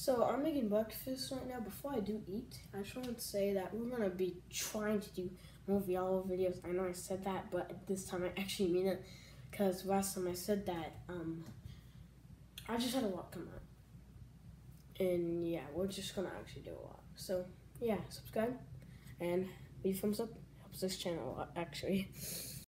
So I'm making breakfast right now. Before I do eat, I just want to say that we're gonna be trying to do more Viola videos. I know I said that, but this time I actually mean it. Cause last time I said that, um, I just had a lot come up, and yeah, we're just gonna actually do a lot. So yeah, subscribe and leave thumbs up. Helps this channel a lot, actually.